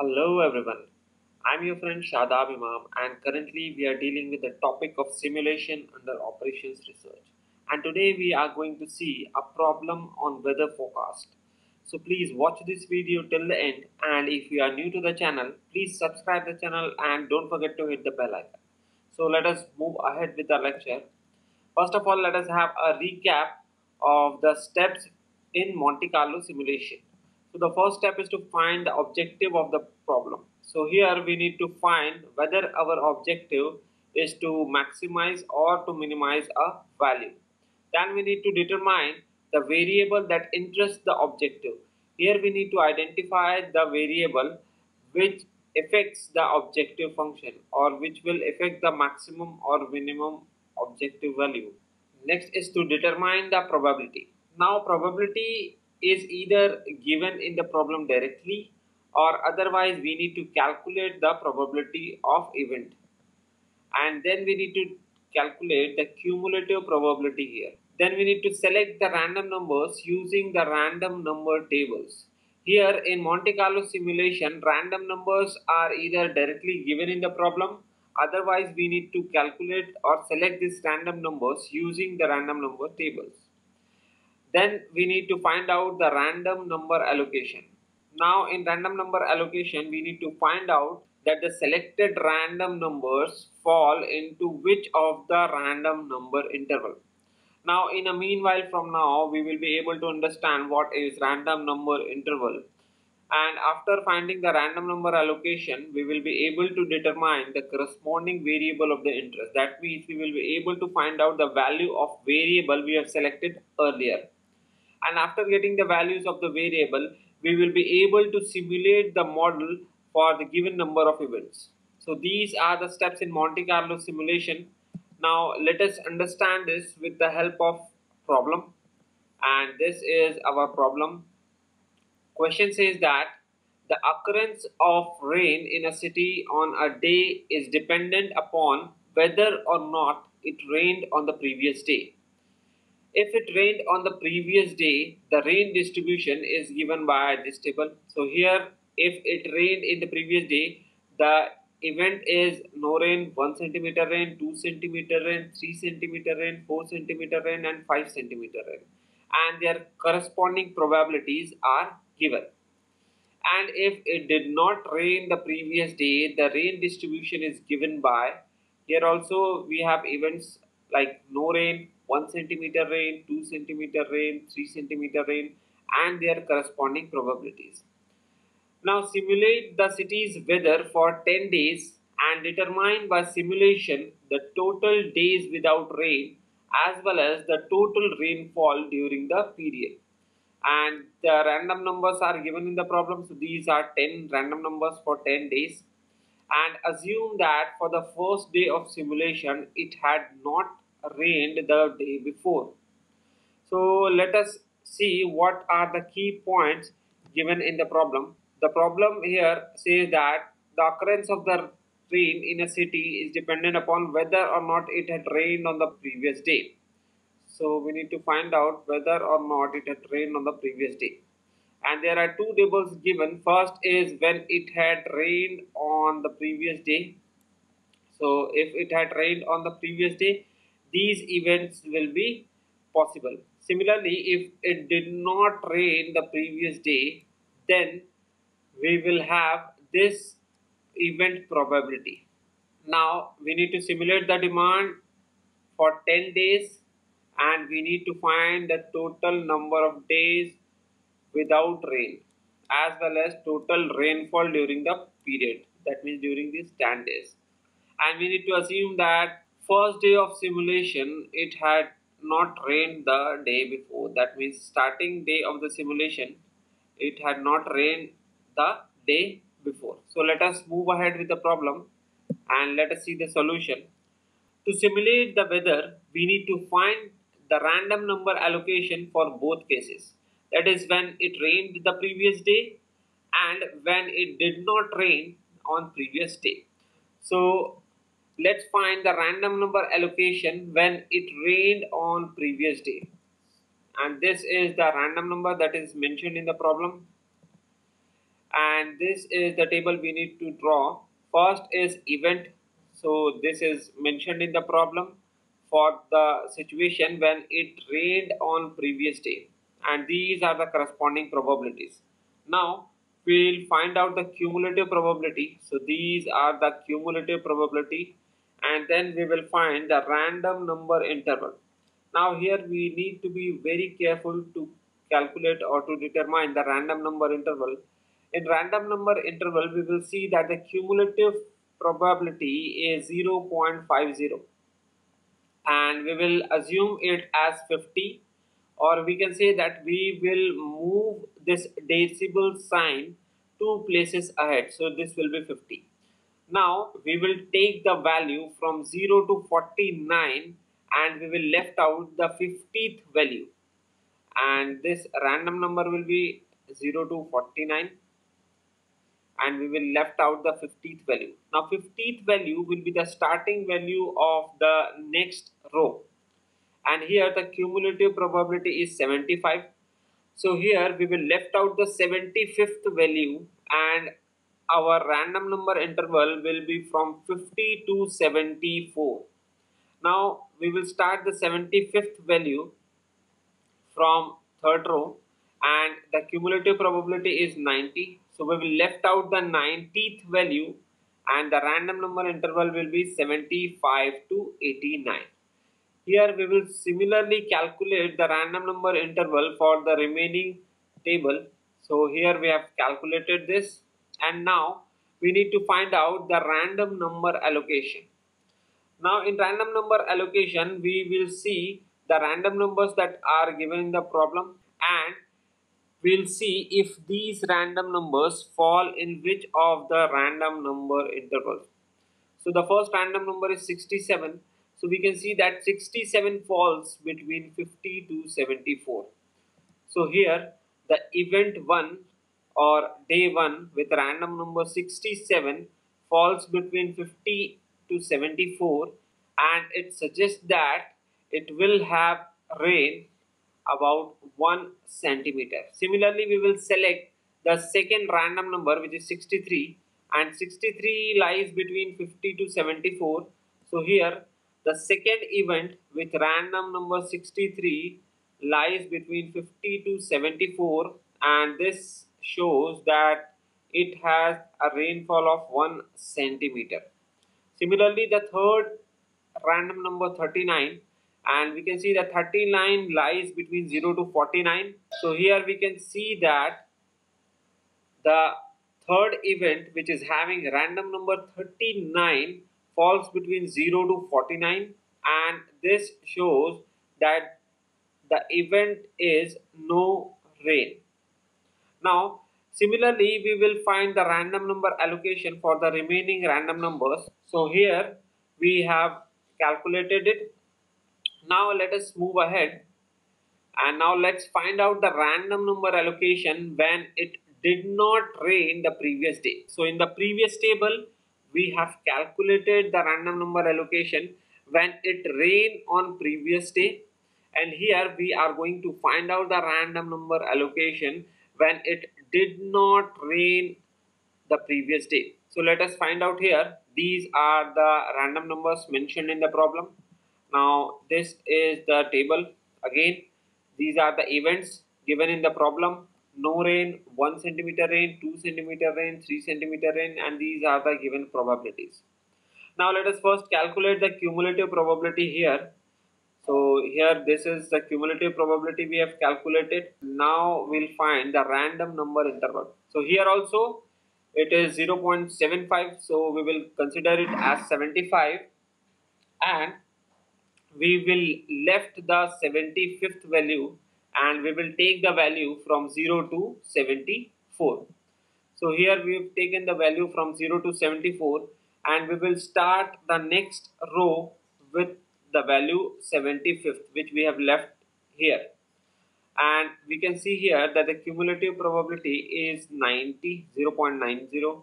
Hello everyone, I'm your friend Shadab Imam and currently we are dealing with the topic of simulation under operations research and today we are going to see a problem on weather forecast. So please watch this video till the end and if you are new to the channel please subscribe the channel and don't forget to hit the bell icon. So let us move ahead with the lecture. First of all let us have a recap of the steps in Monte Carlo simulation. So the first step is to find the objective of the problem. So here we need to find whether our objective is to maximize or to minimize a value. Then we need to determine the variable that interests the objective. Here we need to identify the variable which affects the objective function or which will affect the maximum or minimum objective value. Next is to determine the probability. Now probability is either given in the problem directly or otherwise we need to calculate the probability of event. And then we need to calculate the cumulative probability here. Then we need to select the random numbers using the random number tables. Here in Monte Carlo simulation random numbers are either directly given in the problem otherwise we need to calculate or select these random numbers using the random number tables then we need to find out the random number allocation. Now in random number allocation, we need to find out that the selected random numbers fall into which of the random number interval. Now in a meanwhile from now, we will be able to understand what is random number interval. And after finding the random number allocation, we will be able to determine the corresponding variable of the interest. That means we will be able to find out the value of variable we have selected earlier and after getting the values of the variable we will be able to simulate the model for the given number of events. So these are the steps in Monte Carlo simulation. Now let us understand this with the help of problem. And this is our problem. Question says that the occurrence of rain in a city on a day is dependent upon whether or not it rained on the previous day if it rained on the previous day, the rain distribution is given by this table. So here, if it rained in the previous day, the event is no rain, 1 centimeter rain, 2 centimeter rain, 3 centimeter rain, 4 centimeter rain and 5 centimeter rain. And their corresponding probabilities are given. And if it did not rain the previous day, the rain distribution is given by, here also we have events like no rain, 1 centimeter rain, 2 centimeter rain, 3 centimeter rain and their corresponding probabilities. Now simulate the city's weather for 10 days and determine by simulation the total days without rain as well as the total rainfall during the period. And the random numbers are given in the problem. So these are 10 random numbers for 10 days. And assume that for the first day of simulation, it had not rained the day before. So let us see what are the key points given in the problem. The problem here says that the occurrence of the rain in a city is dependent upon whether or not it had rained on the previous day. So we need to find out whether or not it had rained on the previous day. And there are two tables given. First is when it had rained on the previous day. So if it had rained on the previous day, these events will be possible. Similarly, if it did not rain the previous day, then we will have this event probability. Now we need to simulate the demand for 10 days and we need to find the total number of days without rain as well as total rainfall during the period that means during these 10 days and we need to assume that first day of simulation it had not rained the day before. That means starting day of the simulation it had not rained the day before. So let us move ahead with the problem and let us see the solution. To simulate the weather we need to find the random number allocation for both cases. That is when it rained the previous day and when it did not rain on previous day. So let's find the random number allocation when it rained on previous day. And this is the random number that is mentioned in the problem. And this is the table we need to draw. First is event. So this is mentioned in the problem for the situation when it rained on previous day. And these are the corresponding probabilities. Now we'll find out the cumulative probability. So these are the cumulative probability and then we will find the random number interval. Now here we need to be very careful to calculate or to determine the random number interval. In random number interval we will see that the cumulative probability is 0.50 and we will assume it as 50 or we can say that we will move this decimal sign two places ahead. So this will be 50 now we will take the value from 0 to 49 and we will left out the 50th value and this random number will be 0 to 49 and we will left out the 50th value. Now 50th value will be the starting value of the next row and here the cumulative probability is 75. So here we will left out the 75th value and our random number interval will be from 50 to 74. Now we will start the 75th value from third row and the cumulative probability is 90 so we will left out the 90th value and the random number interval will be 75 to 89. Here we will similarly calculate the random number interval for the remaining table. So here we have calculated this and now we need to find out the random number allocation. Now in random number allocation we will see the random numbers that are given in the problem and we'll see if these random numbers fall in which of the random number intervals. So the first random number is 67. So we can see that 67 falls between 50 to 74. So here the event 1 or day 1 with random number 67 falls between 50 to 74 and it suggests that it will have rain about 1 centimeter. Similarly, we will select the second random number which is 63 and 63 lies between 50 to 74. So here the second event with random number 63 lies between 50 to 74 and this shows that it has a rainfall of 1 centimeter. Similarly, the third random number 39 and we can see that 39 lies between 0 to 49 so here we can see that the third event which is having random number 39 falls between 0 to 49 and this shows that the event is no rain now similarly we will find the random number allocation for the remaining random numbers. So here we have calculated it. Now let us move ahead. And now let's find out the random number allocation when it did not rain the previous day. So in the previous table we have calculated the random number allocation when it rained on previous day. And here we are going to find out the random number allocation when it did not rain the previous day. So let us find out here. These are the random numbers mentioned in the problem. Now this is the table. Again these are the events given in the problem. No rain 1 centimeter rain 2 centimeter rain 3 centimeter rain and these are the given probabilities. Now let us first calculate the cumulative probability here so here this is the cumulative probability we have calculated. Now we'll find the random number interval. So here also it is 0.75 so we will consider it as 75 and we will left the 75th value and we will take the value from 0 to 74. So here we have taken the value from 0 to 74 and we will start the next row with the value 75th which we have left here. And we can see here that the cumulative probability is 90 0.90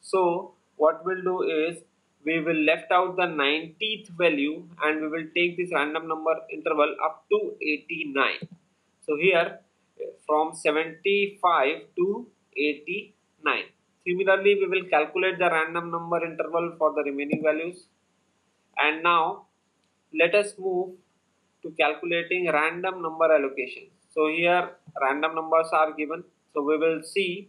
so what we'll do is we will left out the 90th value and we will take this random number interval up to 89 so here from 75 to 89 Similarly, we will calculate the random number interval for the remaining values. And now, let us move to calculating random number allocation. So here random numbers are given. So we will see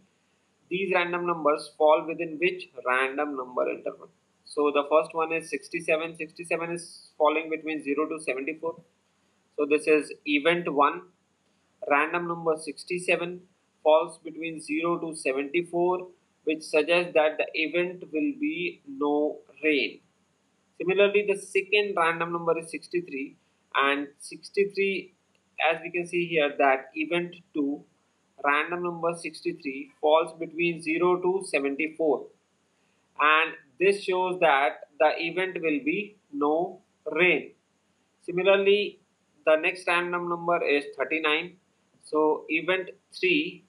these random numbers fall within which random number interval. So the first one is 67. 67 is falling between 0 to 74. So this is event 1. Random number 67 falls between 0 to 74 which suggests that the event will be no rain. Similarly, the second random number is 63 and 63 as we can see here that event 2 random number 63 falls between 0 to 74 and this shows that the event will be no rain. Similarly, the next random number is 39. So event 3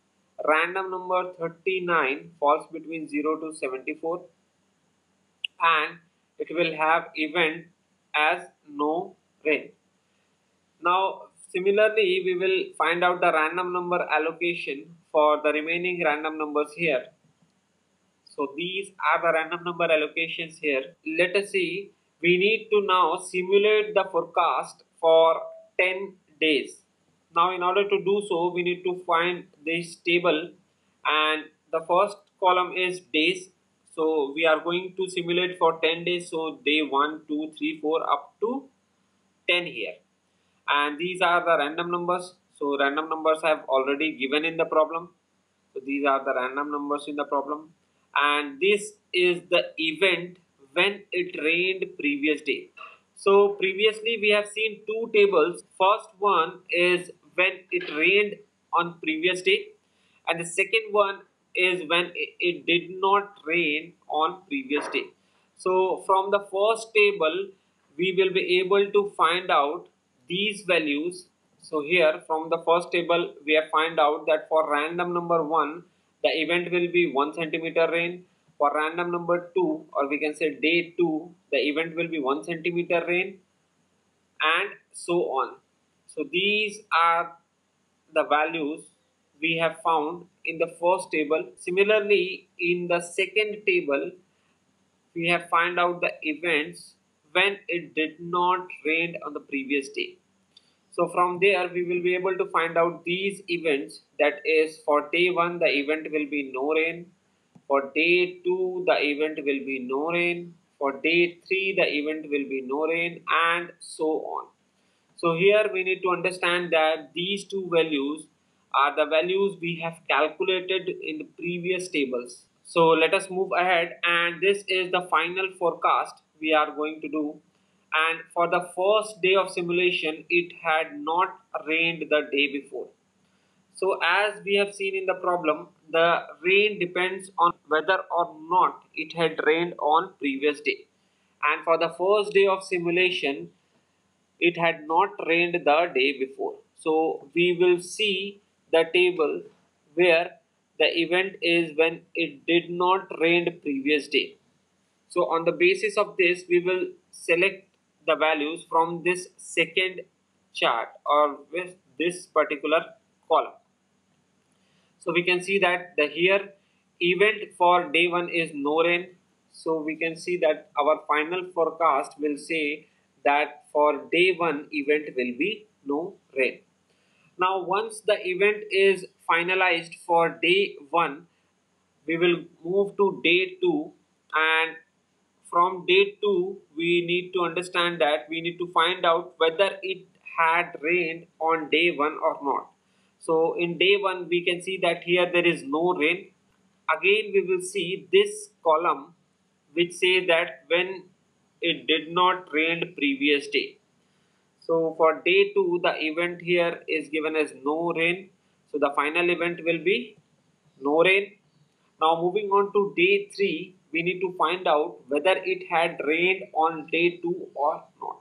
random number 39 falls between 0 to 74 and it will have event as no rain. Now similarly we will find out the random number allocation for the remaining random numbers here. So these are the random number allocations here. Let us see we need to now simulate the forecast for 10 days. Now in order to do so we need to find this table and the first column is days so we are going to simulate for 10 days. So day 1 2 3 4 up to 10 here. And these are the random numbers. So random numbers have already given in the problem. So these are the random numbers in the problem. And this is the event when it rained previous day. So previously we have seen two tables. First one is when it rained on previous day. And the second one is when it, it did not rain on previous day. So from the first table we will be able to find out these values. So here from the first table we have find out that for random number 1 the event will be 1 centimeter rain. For random number 2 or we can say day 2 the event will be 1 centimeter rain and so on. So these are the values we have found in the first table similarly in the second table we have find out the events when it did not rain on the previous day. So from there we will be able to find out these events that is for day 1 the event will be no rain, for day 2 the event will be no rain, for day 3 the event will be no rain and so on. So here we need to understand that these two values are the values we have calculated in the previous tables. So let us move ahead and this is the final forecast we are going to do. And for the first day of simulation it had not rained the day before. So as we have seen in the problem the rain depends on whether or not it had rained on previous day. And for the first day of simulation it had not rained the day before. So we will see the table where the event is when it did not rain previous day so on the basis of this, we will select the values from this second chart or with this particular column. So we can see that the here event for day 1 is no rain. So we can see that our final forecast will say that for day 1 event will be no rain. Now once the event is finalized for day 1, we will move to day 2 and from day 2 we need to understand that we need to find out whether it had rained on day 1 or not. So in day 1 we can see that here there is no rain. Again we will see this column which says that when it did not rain previous day so for day 2 the event here is given as no rain so the final event will be no rain now moving on to day 3 we need to find out whether it had rained on day 2 or not.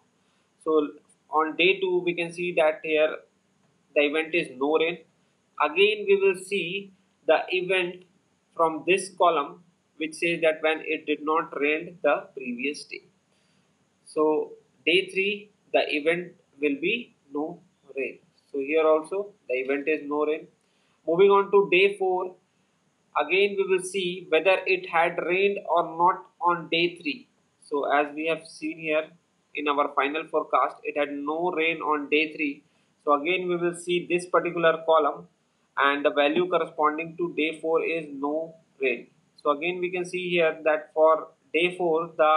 So on day 2 we can see that here the event is no rain. Again we will see the event from this column which says that when it did not rain the previous day. So day 3 the event will be no rain. So here also the event is no rain. Moving on to day 4 again we will see whether it had rained or not on day 3 so as we have seen here in our final forecast it had no rain on day 3 so again we will see this particular column and the value corresponding to day 4 is no rain so again we can see here that for day 4 the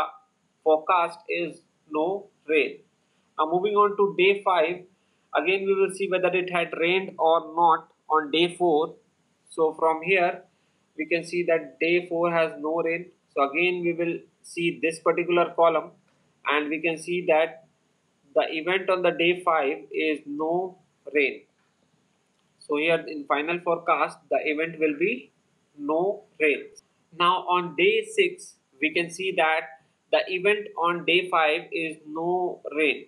forecast is no rain now moving on to day 5 again we will see whether it had rained or not on day 4 so from here we can see that day 4 has no rain. So again we will see this particular column and we can see that the event on the day 5 is no rain. So here in final forecast the event will be no rain. Now on day 6 we can see that the event on day 5 is no rain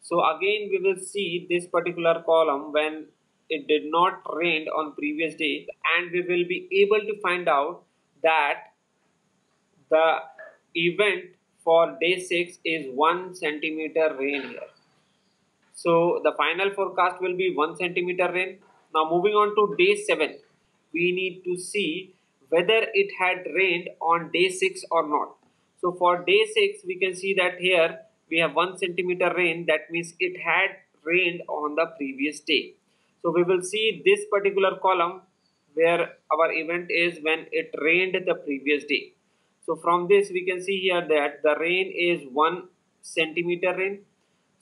so again we will see this particular column when it did not rain on previous day and we will be able to find out that the event for day 6 is 1 centimeter rain here. So the final forecast will be 1 centimeter rain. Now moving on to day 7, we need to see whether it had rained on day 6 or not. So for day 6, we can see that here we have 1 centimeter rain. That means it had rained on the previous day. So we will see this particular column where our event is when it rained the previous day. So from this we can see here that the rain is 1 centimeter rain.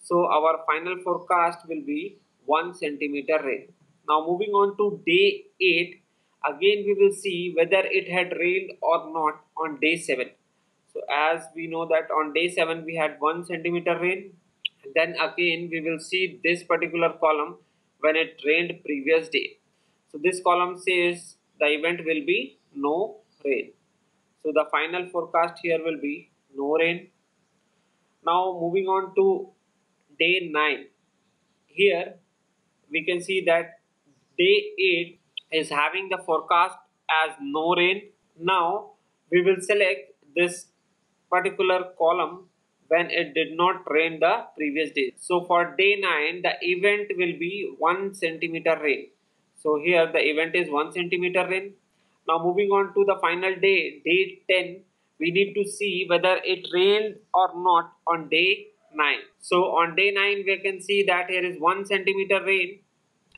So our final forecast will be 1 centimeter rain. Now moving on to day 8 again we will see whether it had rained or not on day 7. As we know that on day 7 we had 1 centimeter rain then again we will see this particular column when it rained previous day. So this column says the event will be no rain. So the final forecast here will be no rain. Now moving on to day 9. Here we can see that day 8 is having the forecast as no rain. Now we will select this particular column when it did not rain the previous day. So for day 9 the event will be 1 centimeter rain. So here the event is 1 centimeter rain. Now moving on to the final day, day 10, we need to see whether it rained or not on day 9. So on day 9 we can see that here is 1 centimeter rain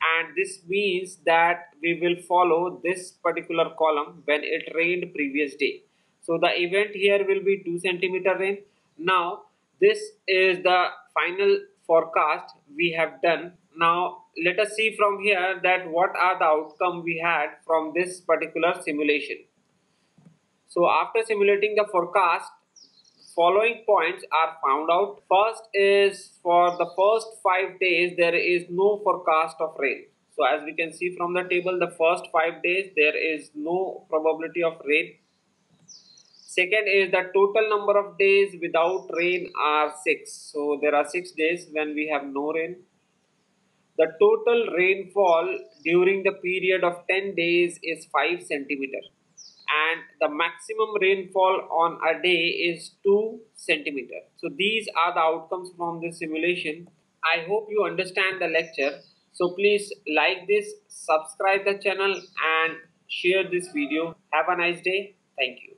and this means that we will follow this particular column when it rained previous day. So the event here will be 2 centimeter rain now this is the final forecast we have done. Now let us see from here that what are the outcome we had from this particular simulation. So after simulating the forecast, following points are found out. First is for the first 5 days there is no forecast of rain. So as we can see from the table the first 5 days there is no probability of rain Second is the total number of days without rain are 6. So there are 6 days when we have no rain. The total rainfall during the period of 10 days is 5 centimeter and the maximum rainfall on a day is 2 centimeter. So these are the outcomes from this simulation. I hope you understand the lecture. So please like this, subscribe the channel and share this video. Have a nice day. Thank you.